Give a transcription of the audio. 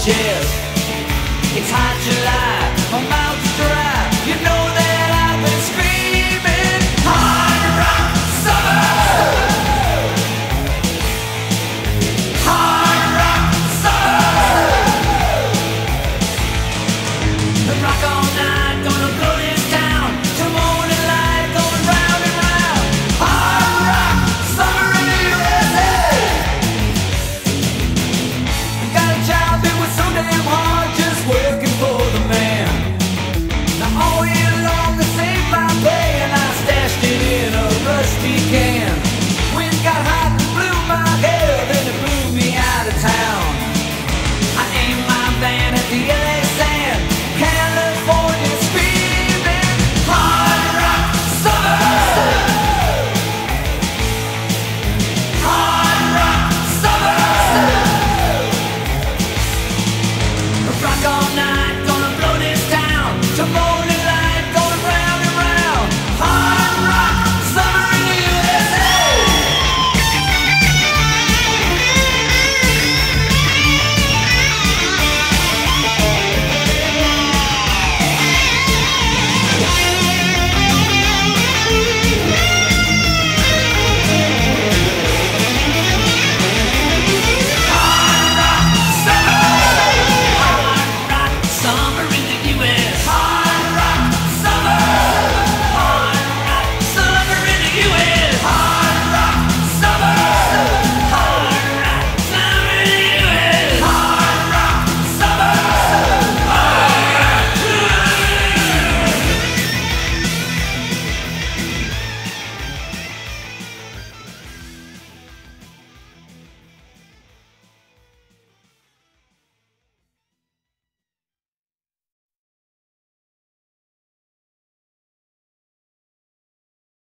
watches. It's high.